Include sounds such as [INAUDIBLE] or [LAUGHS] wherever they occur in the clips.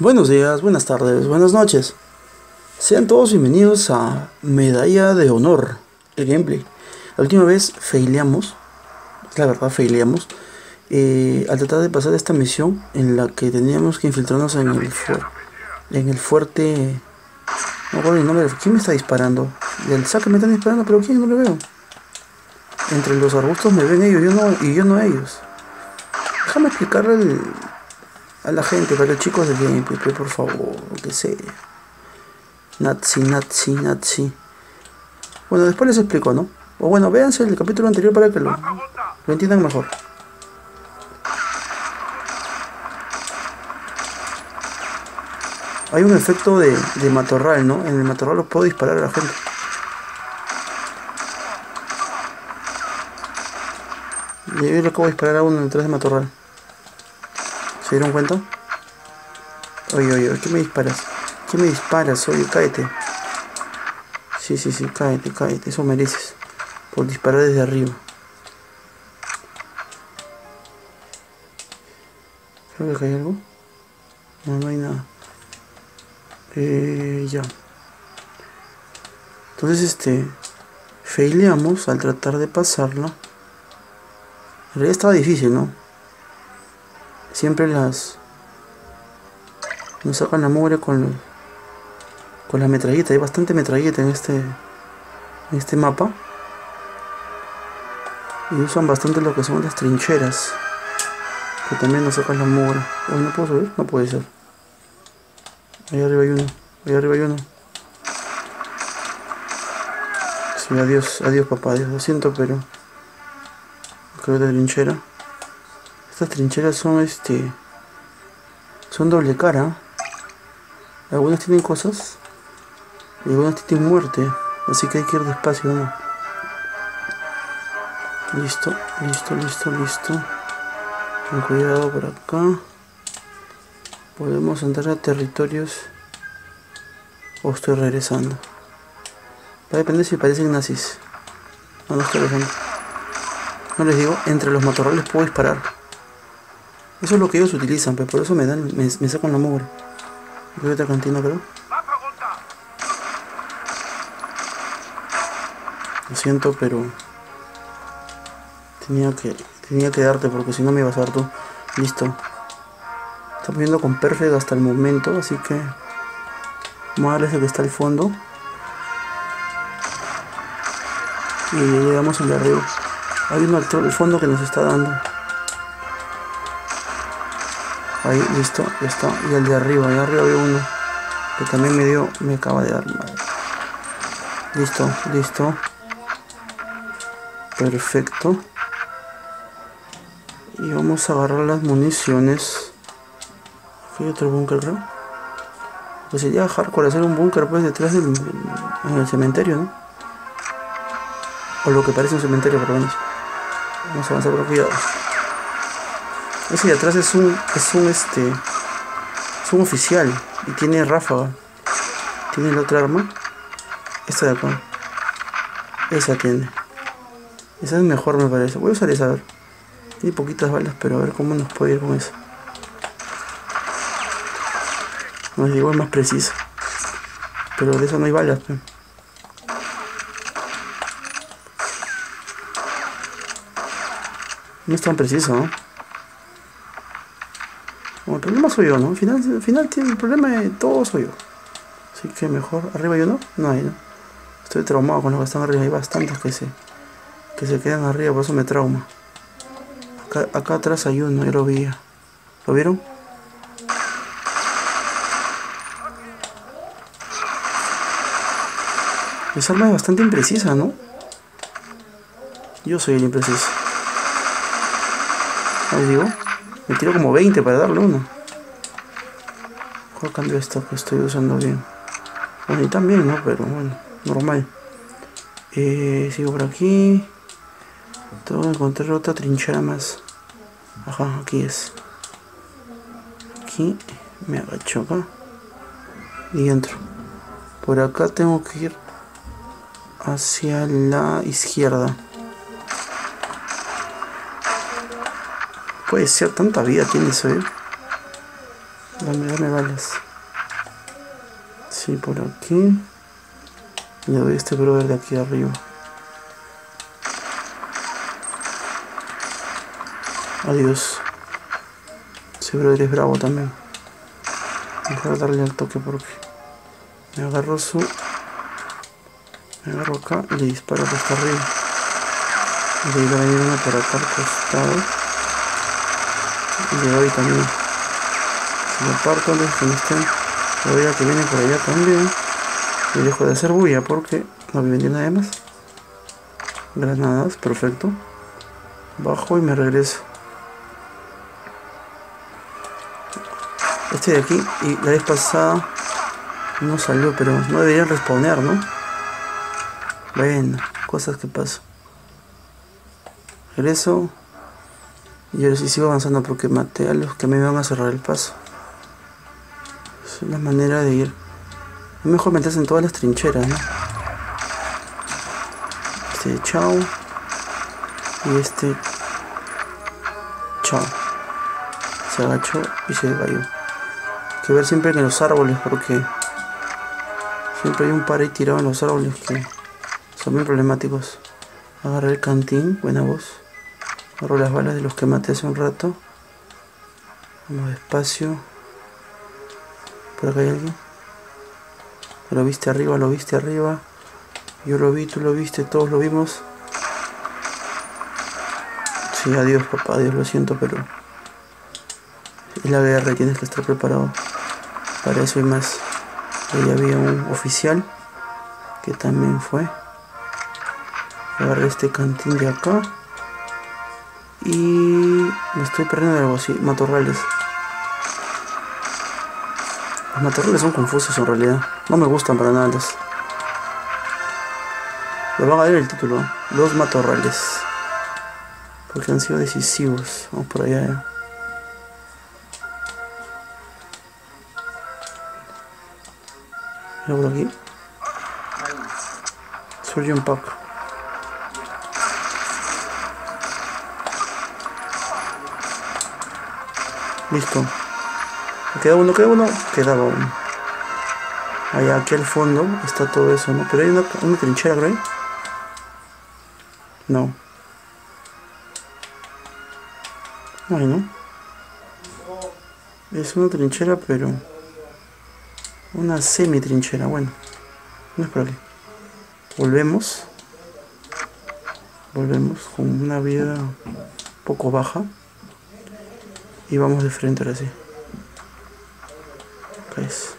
Buenos días, buenas tardes, buenas noches. Sean todos bienvenidos a Medalla de Honor, el gameplay. La última vez faileamos, la verdad faileamos, eh, al tratar de pasar esta misión en la que teníamos que infiltrarnos en el, en el fuerte... No recuerdo el nombre, ¿quién me está disparando? Del saque me están disparando, pero ¿quién no lo veo? Entre los arbustos me ven ellos yo no, y yo no ellos. Déjame explicarle el, a la gente, para los chicos del gameplay, por favor, que sé. Nazi, Nazi, Nazi. Bueno, después les explico, ¿no? O bueno, véanse el capítulo anterior para que lo, lo entiendan mejor. Hay un efecto de, de matorral, ¿no? En el matorral lo puedo disparar a la gente. Y yo le acabo de disparar a uno detrás de matorral. ¿Se dieron cuenta? Oye, oye, ¿qué me disparas? ¿Qué me disparas? Oye, cáete. Sí, sí, sí, cáete, cáete. Eso mereces. Por disparar desde arriba. Creo que hay algo. No, no hay nada. Eh, ya. Entonces, este... Faileamos al tratar de pasarla. En realidad estaba difícil, ¿no? Siempre las nos sacan la mugre con con la metralleta. Hay bastante metralleta en este en este mapa. Y usan bastante lo que son las trincheras que también nos sacan la mugre. No puedo subir no puede ser. Ahí arriba hay uno ahí arriba hay uno. Sí adiós adiós papá adiós. Lo siento pero creo de trinchera estas trincheras son este. Son doble cara. Algunas tienen cosas. Y algunas tienen muerte. Así que hay que ir despacio, ¿no? Listo, listo, listo, listo. Con cuidado por acá. Podemos entrar a territorios. O estoy regresando. Va a depender si parecen nazis. No, no estoy regresando. No les digo, entre los matorrales puedo disparar. Eso es lo que ellos utilizan, pero por eso me dan, me, sacan la mugre. Voy a otra cantina, creo. Lo siento, pero tenía que tenía que darte porque si no me ibas a dar tú. Listo. Estamos viendo con perfect hasta el momento, así que vamos a darles el que está al fondo. Y llegamos al de arriba. Hay uno al fondo que nos está dando. Ahí, listo, ya está. Y el de arriba, ahí arriba había uno. Que también me dio, me acaba de dar Listo, listo. Perfecto. Y vamos a agarrar las municiones. Aquí hay otro búnker, creo. Pues sería hardcore hacer un búnker pues detrás del en el cementerio, ¿no? O lo que parece un cementerio, pero bueno. Vamos a avanzar por aquí. Ese de atrás es un, es un este, es un oficial y tiene ráfaga. Tiene la otra arma. Esta de acá. Esa tiene. Esa es mejor me parece. Voy a usar esa a ver. Tiene poquitas balas, pero a ver cómo nos puede ir con eso. No es igual más preciso. Pero de eso no hay balas. No es tan preciso, ¿no? El problema soy yo, ¿no? Al final, al final el problema de todo soy yo. Así que mejor, arriba yo no, no hay, ¿no? Estoy traumado con los que están arriba, hay bastantes que se, que se quedan arriba, por eso me trauma. Acá, acá atrás hay uno, yo lo vi. ¿Lo vieron? Esa arma es bastante imprecisa, ¿no? Yo soy el impreciso. Ahí digo. Me tiro como 20 para darle uno. ¿Cuál cambio esto que estoy usando bien? Bueno, y también, ¿no? Pero bueno, normal. Eh, sigo por aquí. Tengo que encontrar otra trinchera más. Ajá, aquí es. Aquí me agacho acá. Y entro. Por acá tengo que ir hacia la izquierda. Puede ser, tanta vida tiene eso, ¿eh? Dame, dame balas. Sí, por aquí. Le doy este brother de aquí arriba. Adiós. Ese brother es bravo también. A darle al toque porque me agarro su. Me agarro acá y le disparo hasta arriba. Y le doy una por acá al costado. Y le doy también. Si lo que no estén. Voy a que viene por allá también. Y dejo de hacer bulla porque no me vendió nada más. Granadas, perfecto. Bajo y me regreso. Este de aquí y la vez pasada no salió, pero no deberían responder, ¿no? Bueno, cosas que pasan. Regreso. Y ahora sí sigo avanzando porque maté a los que me van a cerrar el paso. Es la manera de ir. Es mejor meterse en todas las trincheras, ¿no? Este chao. Y este chao. Se agachó y se cayó. Hay que ver siempre en los árboles porque siempre hay un par ahí tirado en los árboles que son muy problemáticos. Agarré el cantín, buena voz. Agarro las balas de los que maté hace un rato. Vamos despacio. Por acá hay alguien. Lo viste arriba, lo viste arriba. Yo lo vi, tú lo viste, todos lo vimos. Sí, adiós papá, adiós, lo siento, pero es la guerra tienes que estar preparado para eso y más. Ahí había un oficial que también fue. Agarré este cantín de acá. Y me estoy perdiendo algo así, matorrales. Los matorrales son confusos en realidad. No me gustan para nada los. Le van a dar el título. Los matorrales. Porque han sido decisivos. Vamos por allá. Ya. por aquí. Surge un poco. Listo. Queda uno, queda uno, quedaba uno. Allá aquí al fondo está todo eso, ¿no? Pero hay una, una trinchera, creo. No. Ay, no. Es una trinchera, pero... Una semi trinchera, bueno. No es por aquí. Volvemos. Volvemos con una vida poco baja. Y vamos de frente ahora sí. ¿Ves?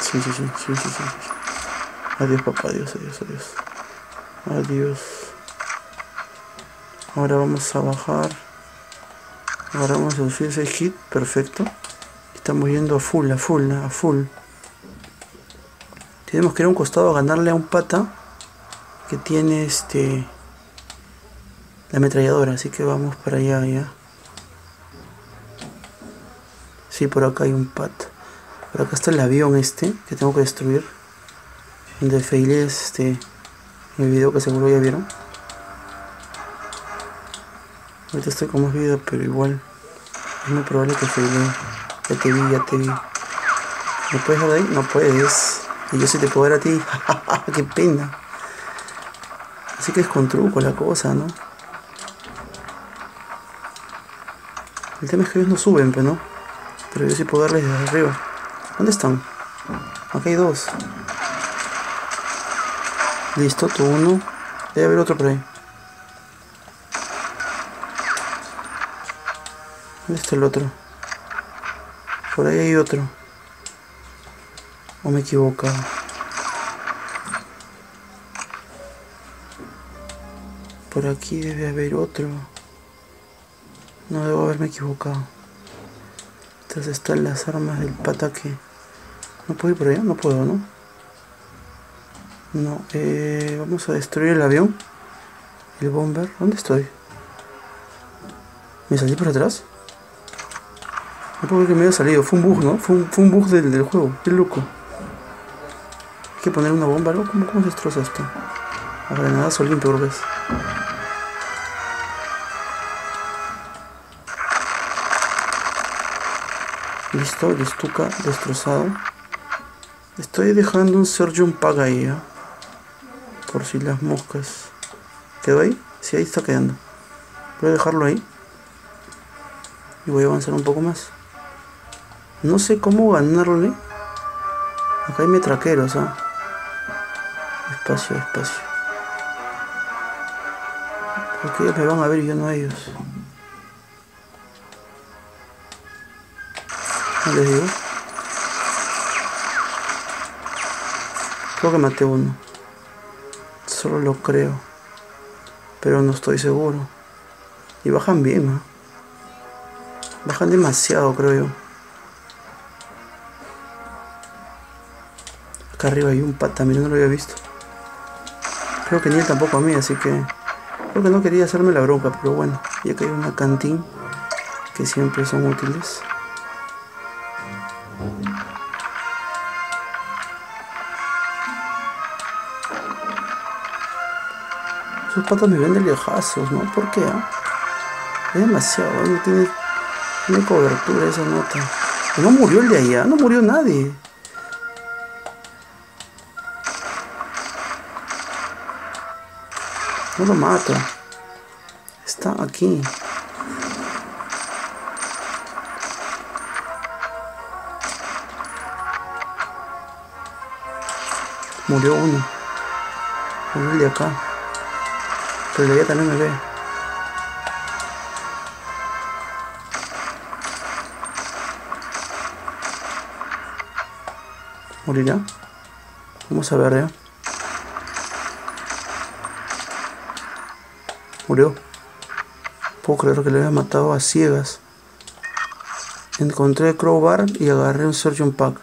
Sí, sí, sí, sí, sí, sí. Adiós, papá, adiós, adiós, adiós. Adiós. Ahora vamos a bajar. Agarramos el ese hit, perfecto. Estamos yendo a full, a full, a full. Tenemos que ir a un costado a ganarle a un pata que tiene este la ametralladora, así que vamos para allá ya. Sí, por acá hay un pat. Por acá está el avión este que tengo que destruir. Donde failé este el video que seguro ya vieron. Ahorita estoy con más vida, pero igual es muy probable que failé. Ya te vi, ya te vi. ¿Me puedes dar ahí? No puedes. Y yo sí te puedo ver a ti. [LAUGHS] ¡Qué pena! Así que es con truco la cosa, ¿no? El tema es que ellos no suben, pero no. Pero yo sí puedo darles desde arriba. ¿Dónde están? Acá hay dos. Listo, tú uno. Debe haber otro por ahí. ¿Dónde está el otro? Por ahí hay otro. ¿O me he equivocado? Por aquí debe haber otro. No debo haberme equivocado. Estas están las armas del pataque. ¿No puedo ir por allá? No puedo, ¿no? No, eh, vamos a destruir el avión. El bomber. ¿Dónde estoy? ¿Me salí por atrás? No puedo creer que me haya salido. Fue un bug, ¿no? Fue un, fue un bug del, del, juego. Qué loco. Hay que poner una bomba, ¿no? ¿Cómo, cómo se destroza esto? A granadazo limpio, creo que es. Listo, el estuca destrozado. Estoy dejando un Surgeon Paga ahí, ¿eh? Por si las moscas. ¿Quedó ahí? Sí, ahí está quedando. Voy a dejarlo ahí. Y voy a avanzar un poco más. No sé cómo ganarle. Acá hay metraqueros, ¿ah? Espacio, espacio. Porque ellos me van a ver y yo no a ellos. Les digo? Creo que maté uno. Solo lo creo. Pero no estoy seguro. Y bajan bien, ¿no? Bajan demasiado, creo yo. Acá arriba hay un pat también, no lo había visto. Creo que ni él tampoco a mí, así que... Creo que no quería hacerme la bronca, pero bueno. Ya que hay una cantín que siempre son útiles. Patos me ven de lejazos, ¿no? ¿Por qué? Ah? Es demasiado, no tiene, tiene cobertura esa nota. No murió el de allá, no murió nadie. No lo mato. Está aquí. Murió uno. Murió el de acá. Pero el de allá también me ve. ¿Morirá? Vamos a ver ya. Murió. Puedo creer que le había matado a ciegas. Encontré el crowbar y agarré un surgeon pack.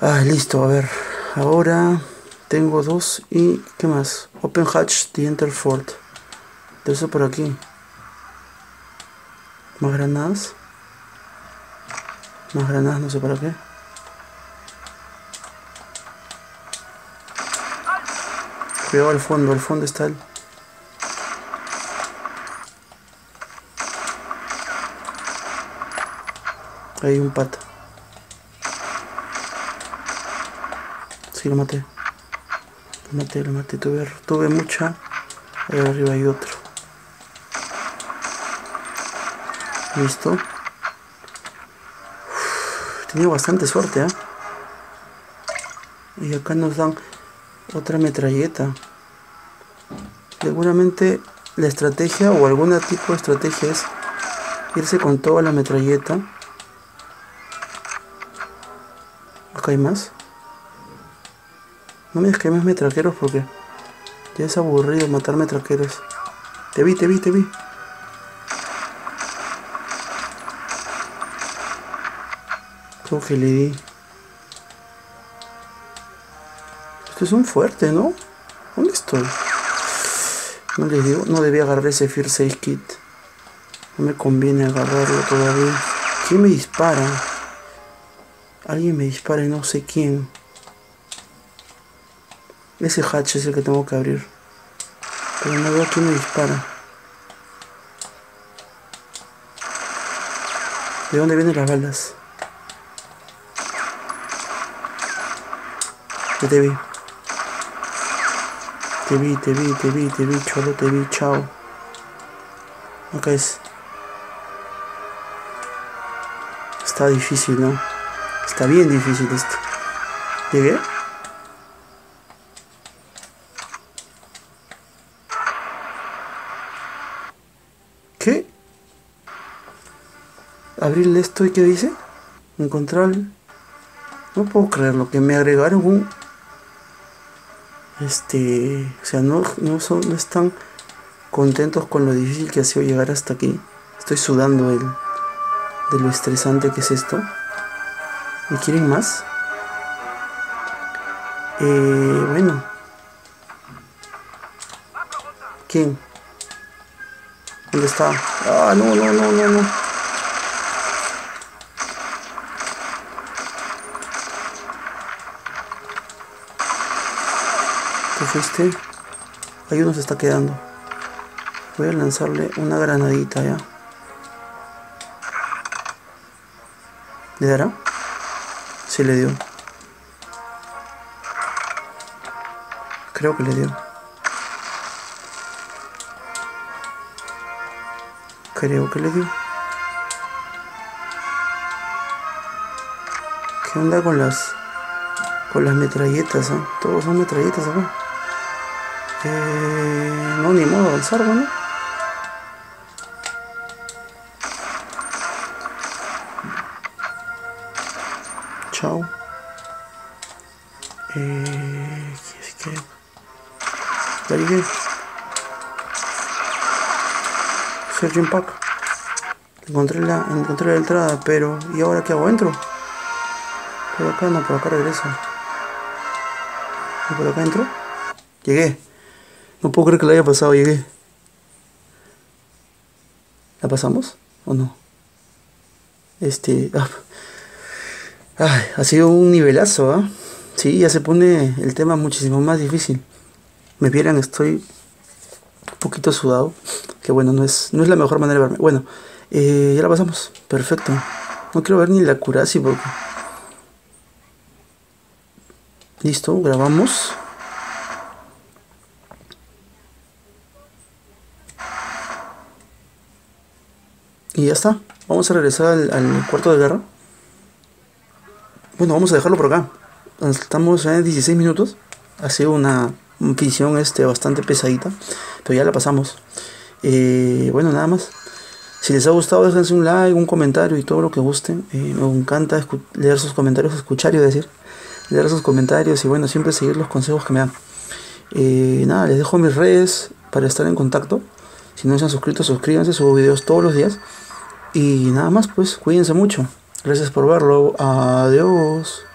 Ah, listo, a ver. Ahora tengo dos y... ¿Qué más? Open hatch, the enter fort. De eso por aquí. Más granadas. Más granadas, no sé para qué. Cuidado al fondo, al fondo está el... Hay un pato. Sí, lo maté. Lo maté, lo. Tuve, tuve mucha. Arriba hay otro. Listo. Tenido bastante suerte, ¿eh? Y acá nos dan otra metralleta. Seguramente la estrategia o algún tipo de estrategia es irse con toda la metralleta hay más? No me que más metraqueros porque ya es aburrido matar metraqueros. Te vi, te vi, te vi. Creo que le di. Esto es un fuerte, ¿no? ¿Dónde estoy? No les digo, no debía agarrar ese Fear 6 Kit. No me conviene agarrarlo todavía. ¿Quién me dispara? Alguien me dispara y no sé quién. Ese hatch es el que tengo que abrir. Pero no veo quién me dispara. ¿De dónde vienen las balas? Yo te vi. Te vi, te vi, te vi, te vi, cholo, te vi, chao. Acá es. Está difícil, ¿no? Está bien difícil esto. ¿Llegué? ¿Qué? Abrirle esto y qué dice? Encontrar... No puedo creerlo, que me agregaron un... Este... O sea, no, no, son, no están contentos con lo difícil que ha sido llegar hasta aquí. Estoy sudando el, de lo estresante que es esto. ¿Me quieren más? Eh, bueno. ¿Quién? ¿Dónde está? Ah, no, no, no, no, no. ¿Te fuiste? Ahí uno se está quedando. Voy a lanzarle una granadita ya. ¿Le dará? Sí le dio. Creo que le dio. Creo que le dio. ¿Qué onda con las con las metralletas? ah? Todos son metralletas acá. Eh, no, ni modo avanzar, ¿no? Chao. Eh, ¿qué es que? Ya llegué. Search Pack. Encontré la, encontré la entrada, pero ¿y ahora qué hago? ¿Entro? Por acá no, por acá regreso. ¿Y por acá entro? Llegué. No puedo creer que la haya pasado, llegué. ¿La pasamos? ¿O no? Este. ah. Ha sido un nivelazo, ¿ah? Sí, ya se pone el tema muchísimo más difícil. Me vieran, estoy un poquito sudado. Que bueno, no es, no es la mejor manera de verme. Bueno, eh, ya la pasamos. Perfecto. No quiero ver ni la curasi porque. Listo, grabamos. Y ya está. Vamos a regresar al, cuarto de guerra. Bueno, vamos a dejarlo por acá. Estamos en 16 minutos. Ha sido una visión este, bastante pesadita. Pero ya la pasamos. Eh, bueno, nada más. Si les ha gustado, déjense un like, un comentario y todo lo que gusten. Eh, me encanta leer sus comentarios, escuchar y decir. Leer sus comentarios y bueno, siempre seguir los consejos que me dan. Eh, nada, les dejo mis redes para estar en contacto. Si no se han suscrito, suscríbanse, subo videos todos los días. Y nada más, pues cuídense mucho. Gracias por verlo. Adiós.